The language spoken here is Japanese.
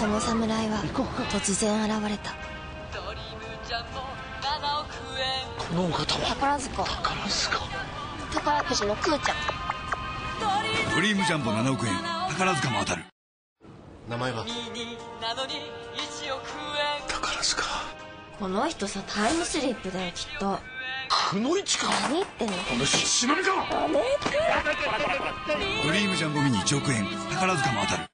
その侍は突然現れた。このお方は宝塚。宝塚。宝くじのクーちゃん。ドリームジャンボ7億円。宝塚も当たる。名前は？宝塚。この人さタイムスリップだよきっと。くのいちか。何言ってんの？こお主忍びか。ドリームジャンボミニ1億円。宝塚も当たる。